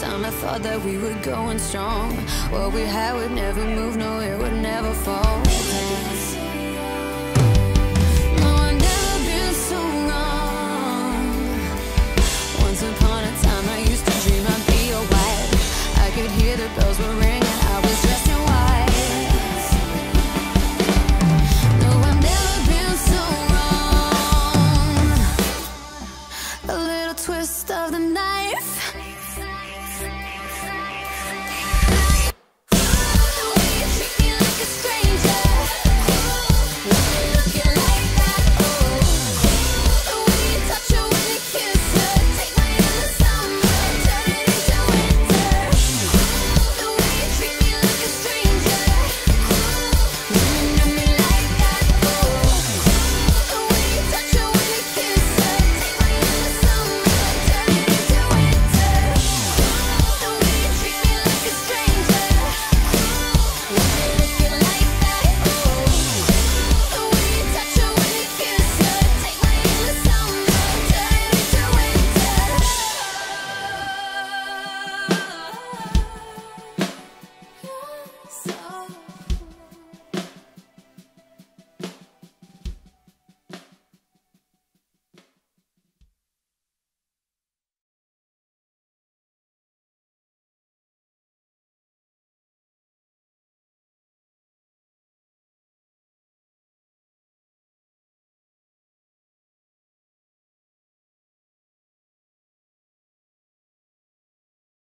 time I thought that we were going strong. What we had would never move, no it would never fall.